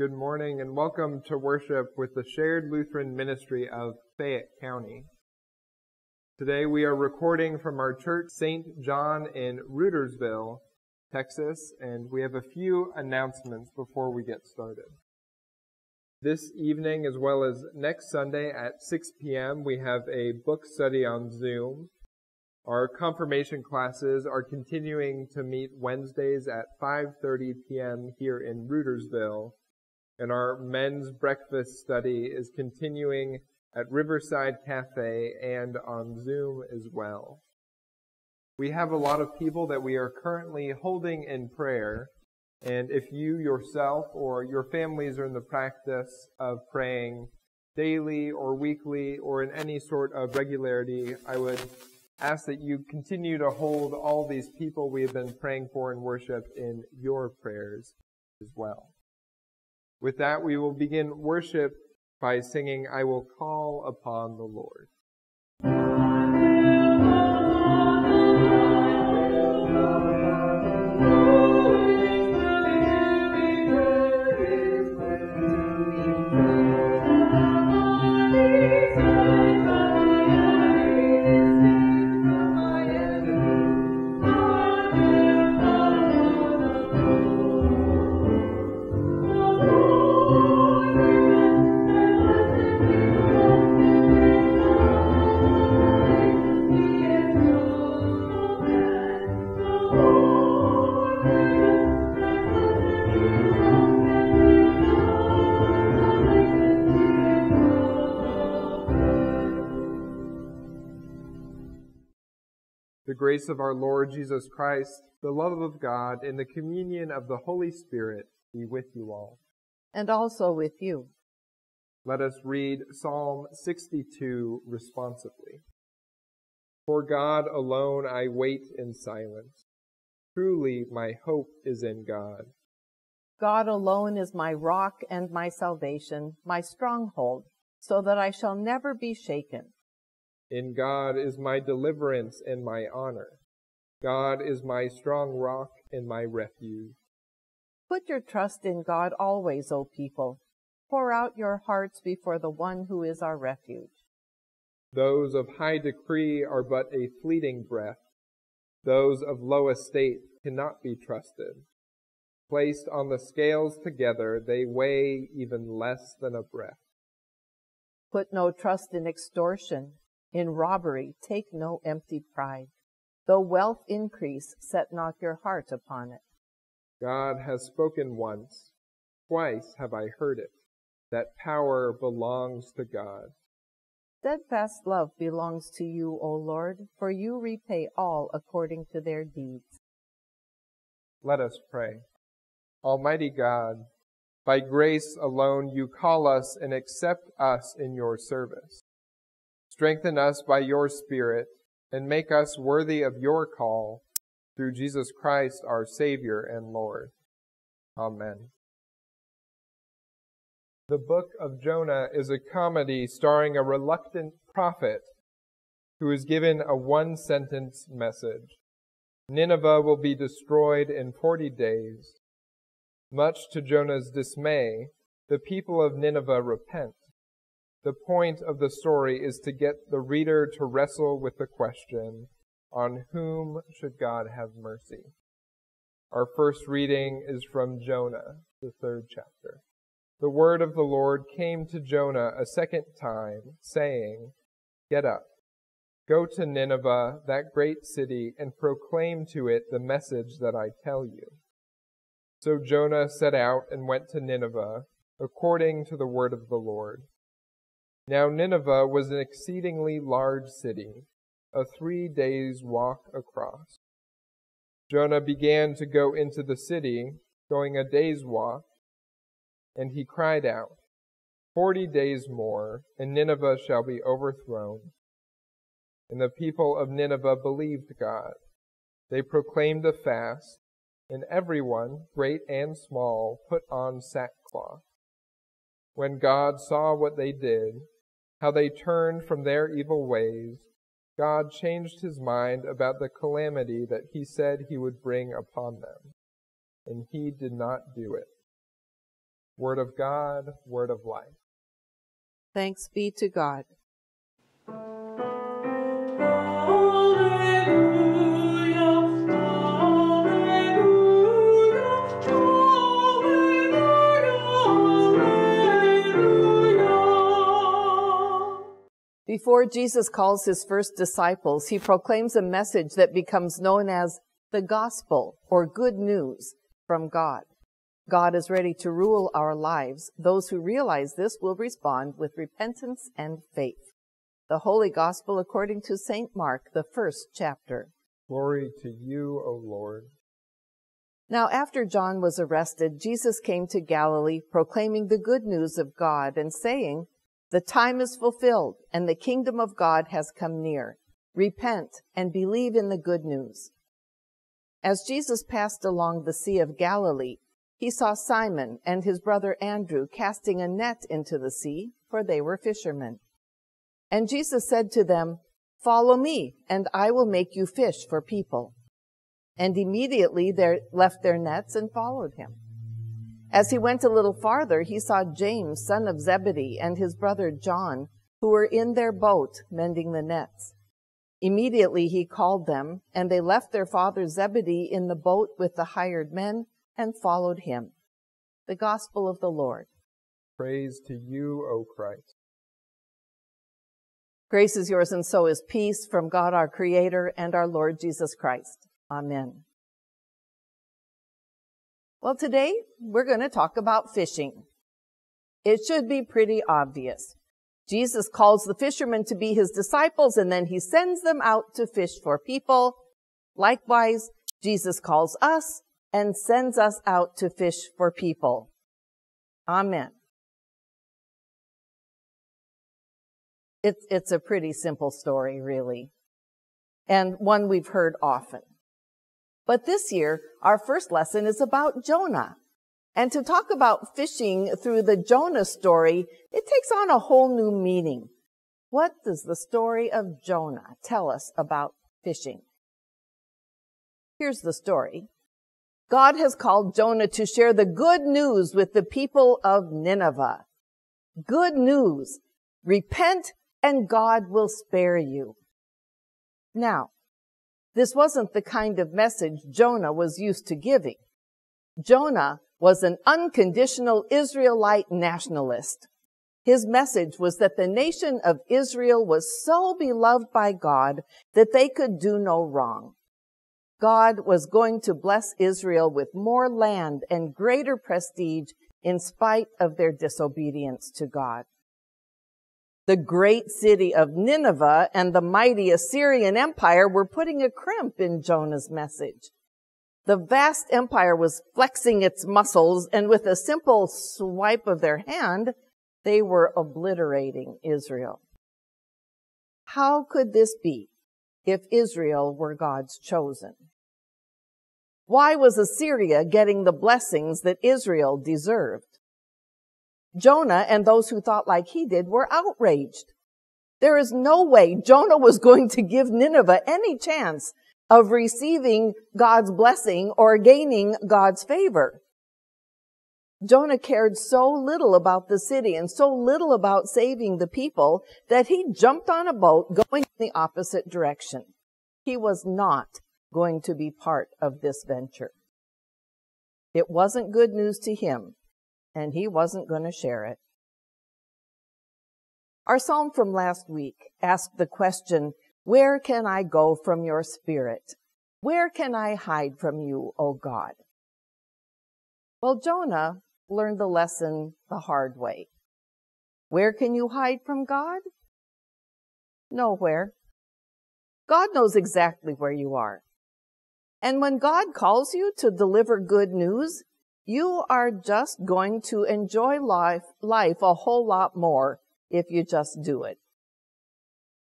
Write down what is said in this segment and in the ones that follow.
Welcome to worship with the Shared Lutheran Ministry of Fayette County. Today we are recording from our church, St. John in Ruttersville, Texas, and we have a few announcements before we get started. This evening, as well as next Sunday at 6 p.m., we have a book study on Zoom. Our confirmation classes are continuing to meet Wednesdays at 5.30 p.m. here in Ruttersville and our men's breakfast study is continuing at Riverside Cafe and on Zoom as well. We have a lot of people that we are currently holding in prayer, and if you yourself or your families are in the practice of praying daily or weekly or in any sort of regularity, I would ask that you continue to hold all these people we have been praying for in worship in your prayers as well. With that, we will begin worship by singing, I will call upon the Lord. Grace of our Lord Jesus Christ, the love of God, and the communion of the Holy Spirit be with you all. And also with you. Let us read Psalm 62 responsively. For God alone I wait in silence. Truly my hope is in God. God alone is my rock and my salvation, my stronghold, so that I shall never be shaken. In God is my deliverance and my honor. God is my strong rock and my refuge. Put your trust in God always, O people. Pour out your hearts before the one who is our refuge. Those of high decree are but a fleeting breath. Those of low estate cannot be trusted. Placed on the scales together, they weigh even less than a breath. Put no trust in extortion in robbery, take no empty pride. Though wealth increase, set not your heart upon it. God has spoken once, twice have I heard it, that power belongs to God. Steadfast love belongs to you, O Lord, for you repay all according to their deeds. Let us pray. Almighty God, by grace alone you call us and accept us in your service. Strengthen us by your Spirit and make us worthy of your call through Jesus Christ, our Savior and Lord. Amen. The book of Jonah is a comedy starring a reluctant prophet who is given a one sentence message. Nineveh will be destroyed in 40 days. Much to Jonah's dismay, the people of Nineveh repent. The point of the story is to get the reader to wrestle with the question, on whom should God have mercy? Our first reading is from Jonah, the third chapter. The word of the Lord came to Jonah a second time, saying, Get up, go to Nineveh, that great city, and proclaim to it the message that I tell you. So Jonah set out and went to Nineveh, according to the word of the Lord. Now Nineveh was an exceedingly large city, a three days' walk across. Jonah began to go into the city, going a day's walk, and he cried out, Forty days more, and Nineveh shall be overthrown. And the people of Nineveh believed God. They proclaimed a fast, and everyone, great and small, put on sackcloth. When God saw what they did, how they turned from their evil ways, God changed his mind about the calamity that he said he would bring upon them, and he did not do it. Word of God, word of life. Thanks be to God. Before Jesus calls his first disciples, he proclaims a message that becomes known as the gospel or good news from God. God is ready to rule our lives. Those who realize this will respond with repentance and faith. The Holy Gospel according to St. Mark, the first chapter. Glory to you, O Lord. Now after John was arrested, Jesus came to Galilee proclaiming the good news of God and saying, the time is fulfilled and the kingdom of God has come near. Repent and believe in the good news. As Jesus passed along the Sea of Galilee, he saw Simon and his brother Andrew casting a net into the sea, for they were fishermen. And Jesus said to them, Follow me, and I will make you fish for people. And immediately they left their nets and followed him. As he went a little farther, he saw James, son of Zebedee, and his brother John, who were in their boat mending the nets. Immediately he called them, and they left their father Zebedee in the boat with the hired men and followed him. The Gospel of the Lord. Praise to you, O Christ. Grace is yours and so is peace from God our Creator and our Lord Jesus Christ. Amen. Well, today we're going to talk about fishing. It should be pretty obvious. Jesus calls the fishermen to be his disciples and then he sends them out to fish for people. Likewise, Jesus calls us and sends us out to fish for people. Amen. It's, it's a pretty simple story, really, and one we've heard often. But this year, our first lesson is about Jonah. And to talk about fishing through the Jonah story, it takes on a whole new meaning. What does the story of Jonah tell us about fishing? Here's the story. God has called Jonah to share the good news with the people of Nineveh. Good news. Repent and God will spare you. Now, this wasn't the kind of message Jonah was used to giving. Jonah was an unconditional Israelite nationalist. His message was that the nation of Israel was so beloved by God that they could do no wrong. God was going to bless Israel with more land and greater prestige in spite of their disobedience to God. The great city of Nineveh and the mighty Assyrian Empire were putting a crimp in Jonah's message. The vast empire was flexing its muscles and with a simple swipe of their hand, they were obliterating Israel. How could this be if Israel were God's chosen? Why was Assyria getting the blessings that Israel deserved? Jonah and those who thought like he did were outraged. There is no way Jonah was going to give Nineveh any chance of receiving God's blessing or gaining God's favor. Jonah cared so little about the city and so little about saving the people that he jumped on a boat going in the opposite direction. He was not going to be part of this venture. It wasn't good news to him, and he wasn't going to share it. Our psalm from last week asked the question, Where can I go from your spirit? Where can I hide from you, O God? Well, Jonah learned the lesson the hard way. Where can you hide from God? Nowhere. God knows exactly where you are. And when God calls you to deliver good news, you are just going to enjoy life, life a whole lot more if you just do it.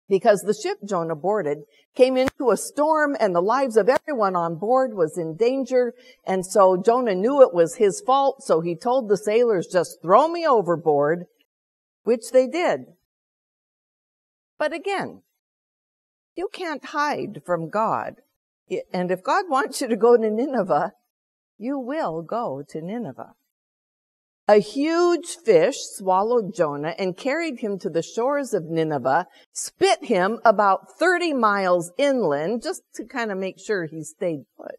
Because the ship Jonah boarded came into a storm and the lives of everyone on board was in danger. And so Jonah knew it was his fault. So he told the sailors, just throw me overboard, which they did. But again, you can't hide from God. And if God wants you to go to Nineveh, you will go to Nineveh. A huge fish swallowed Jonah and carried him to the shores of Nineveh, spit him about 30 miles inland just to kind of make sure he stayed put.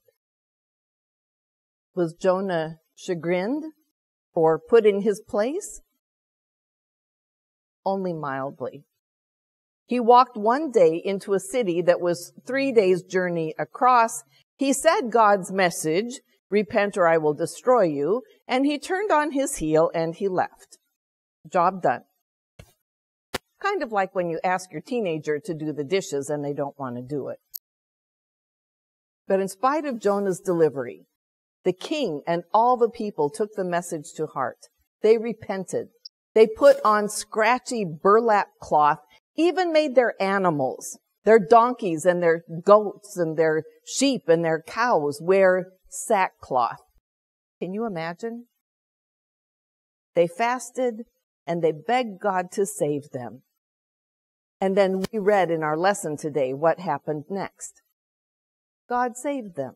Was Jonah chagrined or put in his place? Only mildly. He walked one day into a city that was three days journey across. He said God's message, repent or I will destroy you. And he turned on his heel and he left. Job done. Kind of like when you ask your teenager to do the dishes and they don't want to do it. But in spite of Jonah's delivery, the king and all the people took the message to heart. They repented. They put on scratchy burlap cloth even made their animals, their donkeys and their goats and their sheep and their cows wear sackcloth. Can you imagine? They fasted and they begged God to save them. And then we read in our lesson today what happened next. God saved them.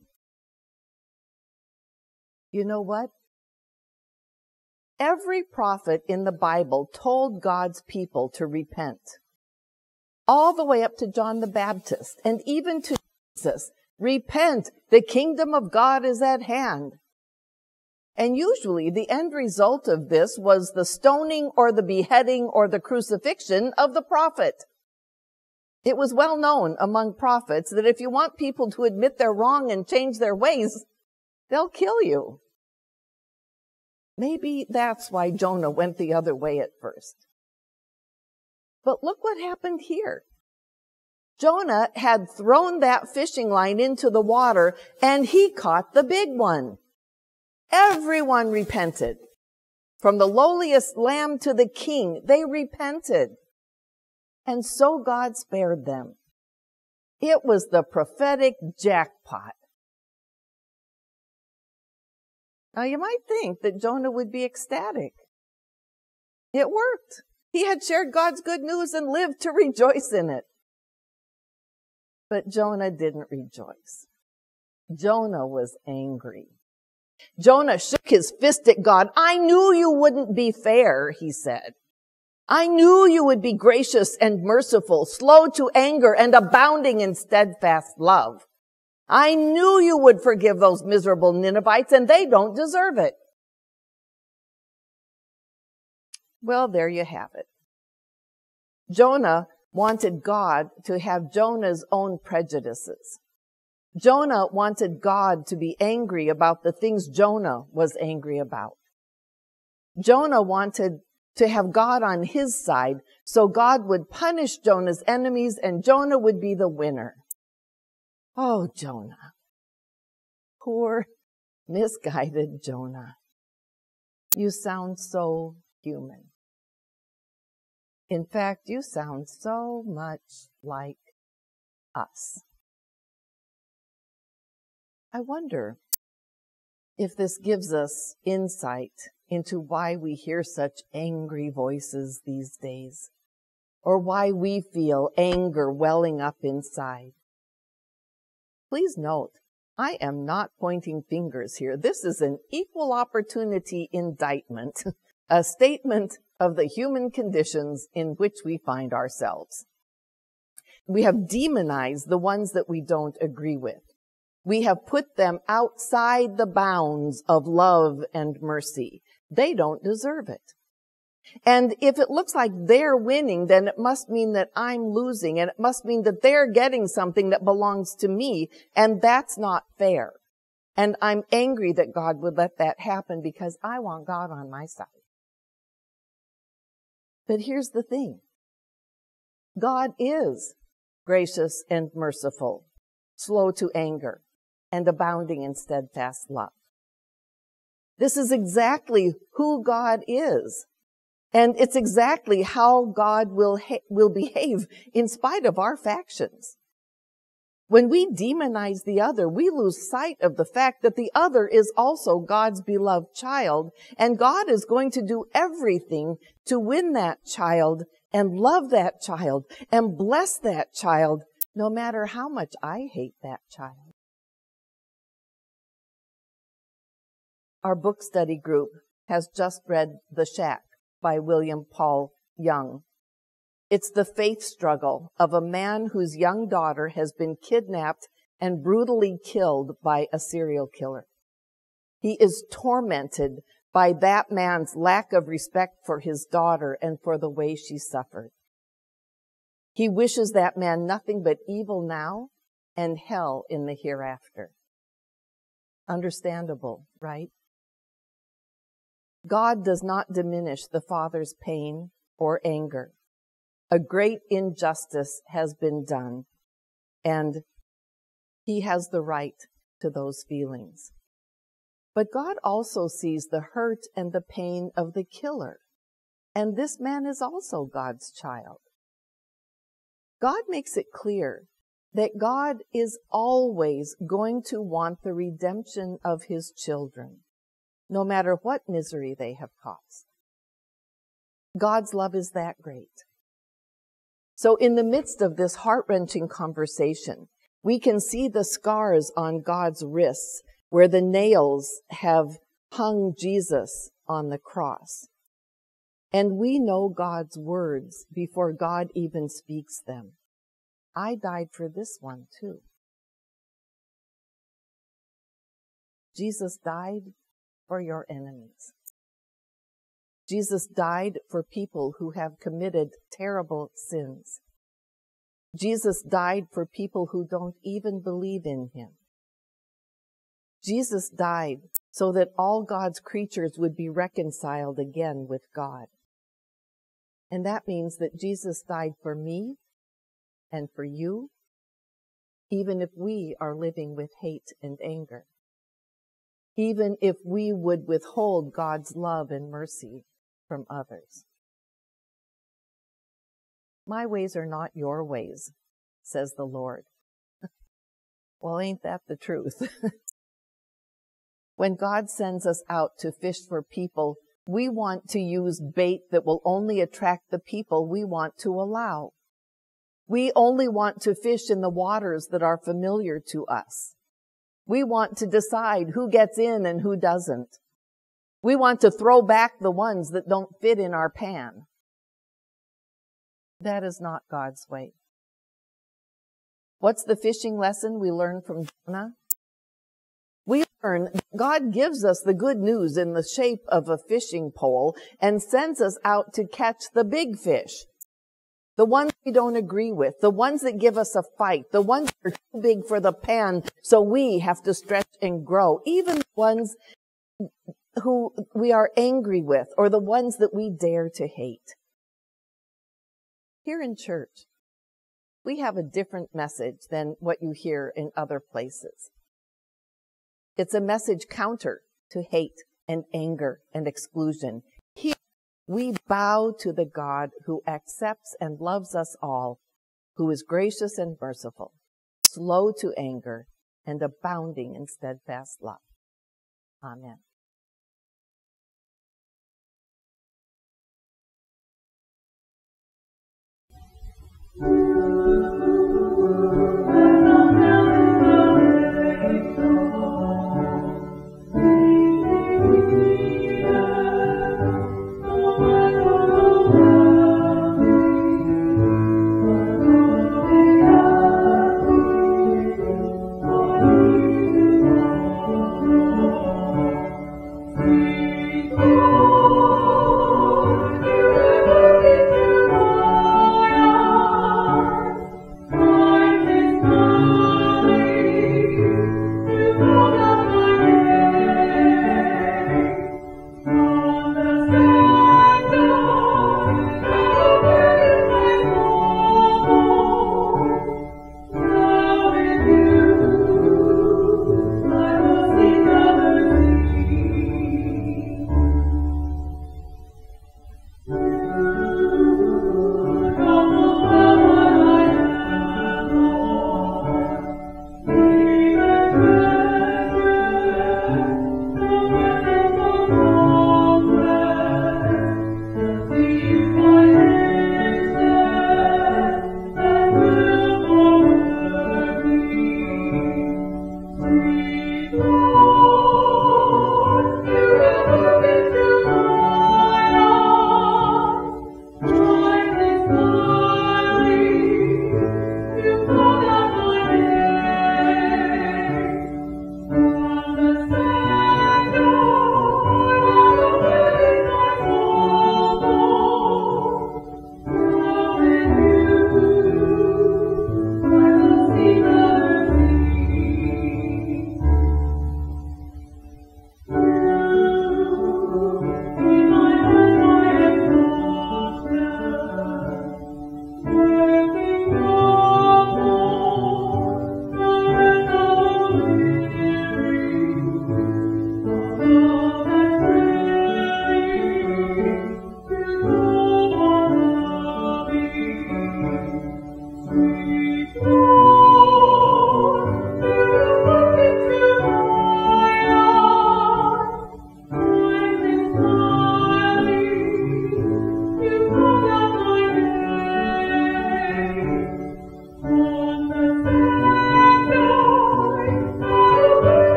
You know what? Every prophet in the Bible told God's people to repent all the way up to John the Baptist and even to Jesus. Repent, the kingdom of God is at hand. And usually the end result of this was the stoning or the beheading or the crucifixion of the prophet. It was well known among prophets that if you want people to admit they're wrong and change their ways, they'll kill you. Maybe that's why Jonah went the other way at first. But look what happened here. Jonah had thrown that fishing line into the water and he caught the big one. Everyone repented. From the lowliest lamb to the king, they repented. And so God spared them. It was the prophetic jackpot. Now you might think that Jonah would be ecstatic. It worked. He had shared God's good news and lived to rejoice in it. But Jonah didn't rejoice. Jonah was angry. Jonah shook his fist at God. I knew you wouldn't be fair, he said. I knew you would be gracious and merciful, slow to anger and abounding in steadfast love. I knew you would forgive those miserable Ninevites and they don't deserve it. Well, there you have it. Jonah wanted God to have Jonah's own prejudices. Jonah wanted God to be angry about the things Jonah was angry about. Jonah wanted to have God on his side so God would punish Jonah's enemies and Jonah would be the winner. Oh, Jonah. Poor, misguided Jonah. You sound so human. In fact, you sound so much like us. I wonder if this gives us insight into why we hear such angry voices these days, or why we feel anger welling up inside. Please note, I am not pointing fingers here. This is an equal opportunity indictment, a statement of the human conditions in which we find ourselves. We have demonized the ones that we don't agree with. We have put them outside the bounds of love and mercy. They don't deserve it. And if it looks like they're winning, then it must mean that I'm losing and it must mean that they're getting something that belongs to me. And that's not fair. And I'm angry that God would let that happen because I want God on my side. But here's the thing. God is gracious and merciful, slow to anger, and abounding in steadfast love. This is exactly who God is. And it's exactly how God will, ha- will behave in spite of our factions. When we demonize the other, we lose sight of the fact that the other is also God's beloved child, and God is going to do everything to win that child and love that child and bless that child, no matter how much I hate that child. Our book study group has just read The Shack by William Paul Young. It's the faith struggle of a man whose young daughter has been kidnapped and brutally killed by a serial killer. He is tormented by that man's lack of respect for his daughter and for the way she suffered. He wishes that man nothing but evil now and hell in the hereafter. Understandable, right? God does not diminish the Father's pain or anger. A great injustice has been done, and He has the right to those feelings. But God also sees the hurt and the pain of the killer, and this man is also God's child. God makes it clear that God is always going to want the redemption of his children no matter what misery they have caused. God's love is that great. So in the midst of this heart-wrenching conversation, we can see the scars on God's wrists where the nails have hung Jesus on the cross. And we know God's words before God even speaks them. I died for this one too. Jesus died for your enemies. Jesus died for people who have committed terrible sins. Jesus died for people who don't even believe in him. Jesus died so that all God's creatures would be reconciled again with God. And that means that Jesus died for me and for you, even if we are living with hate and anger, even if we would withhold God's love and mercy from others. My ways are not your ways, says the Lord. well, ain't that the truth? when God sends us out to fish for people, we want to use bait that will only attract the people we want to allow. We only want to fish in the waters that are familiar to us. We want to decide who gets in and who doesn't. We want to throw back the ones that don't fit in our pan. That is not God's way. What's the fishing lesson we learn from Jonah? We learn God gives us the good news in the shape of a fishing pole and sends us out to catch the big fish. The ones we don't agree with, the ones that give us a fight, the ones that are too big for the pan, so we have to stretch and grow, even the ones who we are angry with, or the ones that we dare to hate. Here in church, we have a different message than what you hear in other places. It's a message counter to hate and anger and exclusion. Here we bow to the God who accepts and loves us all, who is gracious and merciful, slow to anger, and abounding in steadfast love. Amen.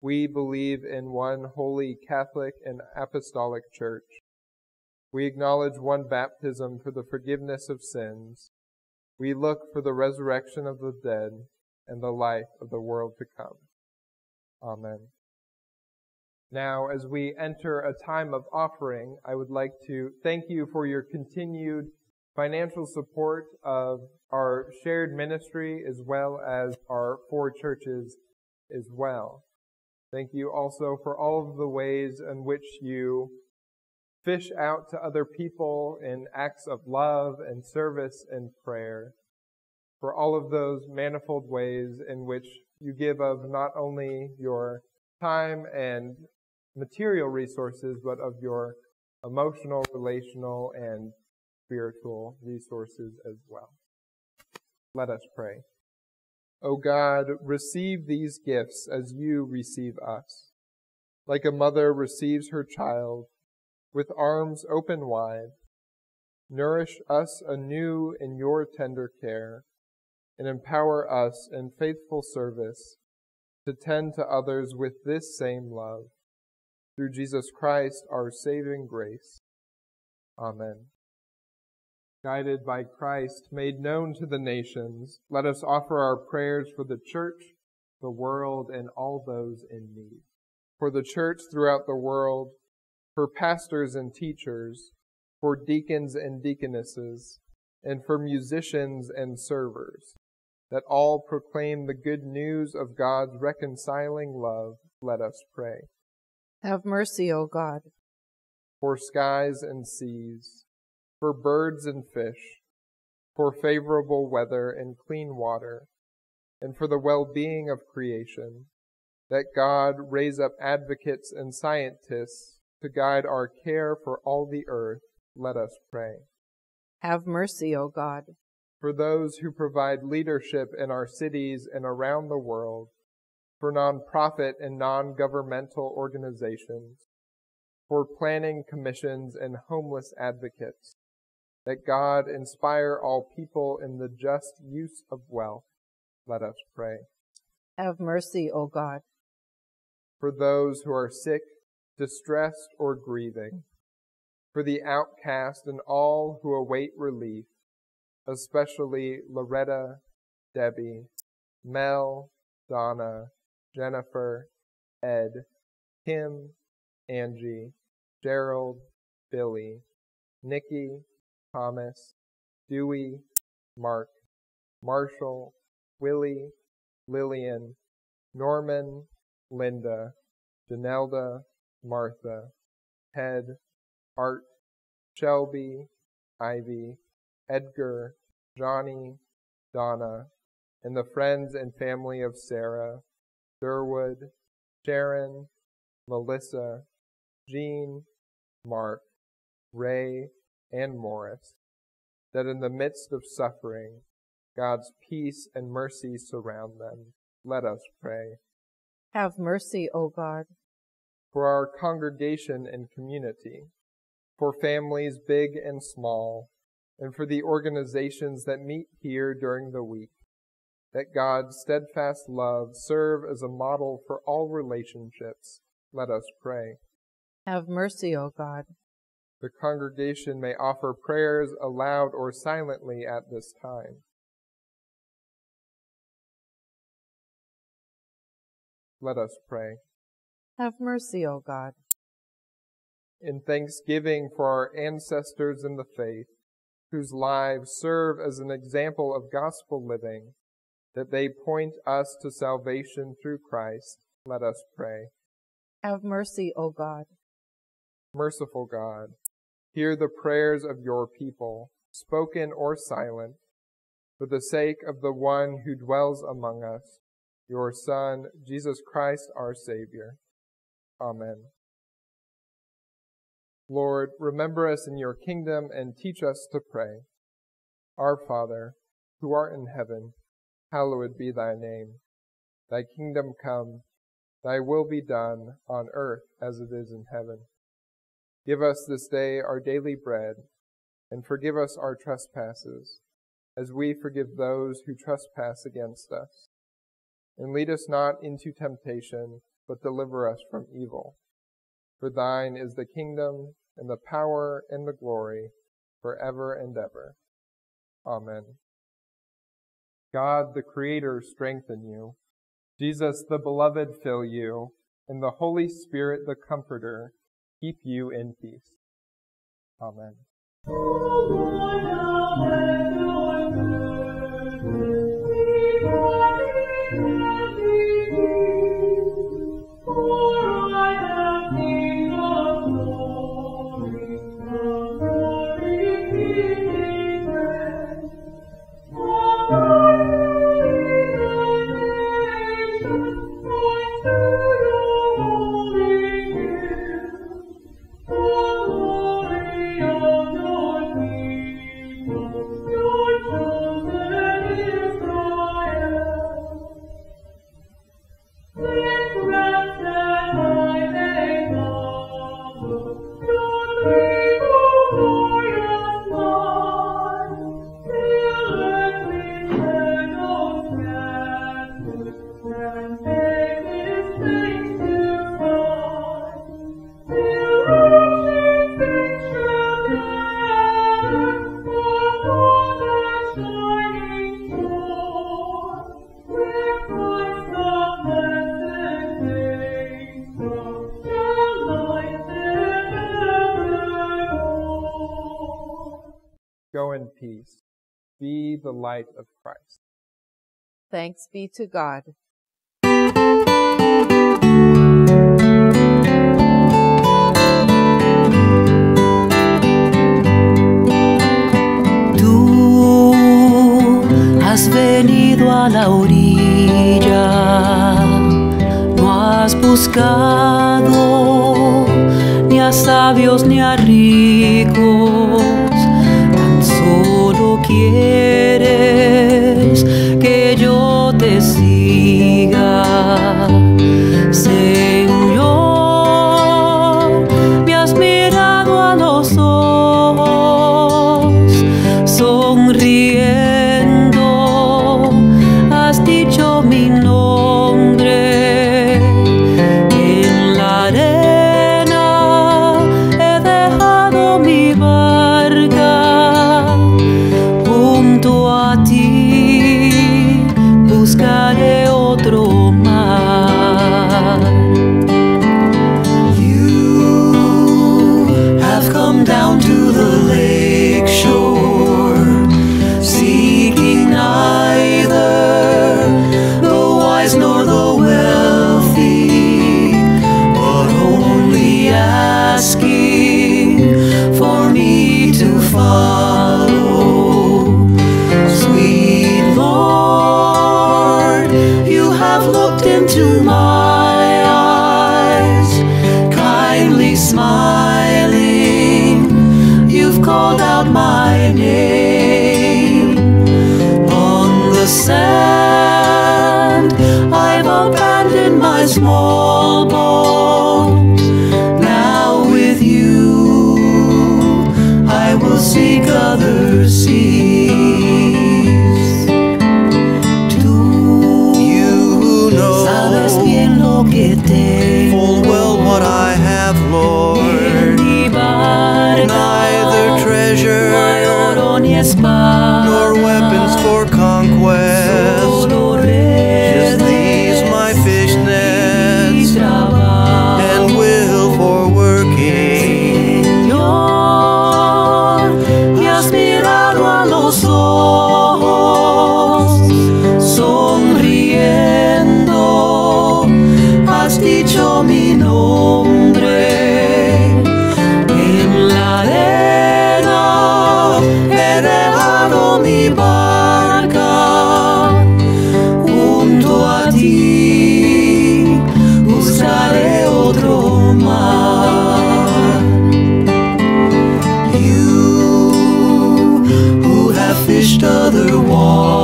We believe in one holy Catholic and Apostolic Church. We acknowledge one baptism for the forgiveness of sins. We look for the resurrection of the dead and the life of the world to come. Amen. Now, as we enter a time of offering, I would like to thank you for your continued financial support of our shared ministry as well as our four churches as well. Thank you also for all of the ways in which you fish out to other people in acts of love and service and prayer. For all of those manifold ways in which you give of not only your time and material resources, but of your emotional, relational, and spiritual resources as well. Let us pray. O God, receive these gifts as you receive us. Like a mother receives her child, with arms open wide, nourish us anew in your tender care, and empower us in faithful service to tend to others with this same love. Through Jesus Christ, our saving grace. Amen guided by Christ, made known to the nations, let us offer our prayers for the church, the world, and all those in need. For the church throughout the world, for pastors and teachers, for deacons and deaconesses, and for musicians and servers, that all proclaim the good news of God's reconciling love, let us pray. Have mercy, O God. For skies and seas, for birds and fish, for favorable weather and clean water, and for the well-being of creation, that God raise up advocates and scientists to guide our care for all the earth, let us pray. Have mercy, O God. For those who provide leadership in our cities and around the world, for nonprofit and non-governmental organizations, for planning commissions and homeless advocates, that God inspire all people in the just use of wealth. Let us pray. Have mercy, O God. For those who are sick, distressed, or grieving, for the outcast and all who await relief, especially Loretta, Debbie, Mel, Donna, Jennifer, Ed, Kim, Angie, Gerald, Billy, Nikki, Thomas, Dewey, Mark, Marshall, Willie, Lillian, Norman, Linda, Janelda, Martha, Ted, Art, Shelby, Ivy, Edgar, Johnny, Donna, and the friends and family of Sarah, Durwood, Sharon, Melissa, Jean, Mark, Ray, and Morris, that in the midst of suffering, God's peace and mercy surround them. Let us pray. Have mercy, O God. For our congregation and community, for families big and small, and for the organizations that meet here during the week. That God's steadfast love serve as a model for all relationships. Let us pray. Have mercy, O God. The congregation may offer prayers aloud or silently at this time. Let us pray. Have mercy, O God. In thanksgiving for our ancestors in the faith, whose lives serve as an example of gospel living, that they point us to salvation through Christ, let us pray. Have mercy, O God. Merciful God, hear the prayers of your people, spoken or silent, for the sake of the one who dwells among us, your Son, Jesus Christ, our Savior. Amen. Lord, remember us in your kingdom and teach us to pray. Our Father, who art in heaven, hallowed be thy name. Thy kingdom come, thy will be done on earth as it is in heaven. Give us this day our daily bread, and forgive us our trespasses, as we forgive those who trespass against us. And lead us not into temptation, but deliver us from evil. For thine is the kingdom, and the power, and the glory, forever and ever. Amen. God, the Creator, strengthen you. Jesus, the Beloved, fill you. And the Holy Spirit, the Comforter, keep you in peace. Amen. Thanks be to God. Tú has venido a la orilla, no has buscado ni a sabios ni a ricos, my other waters,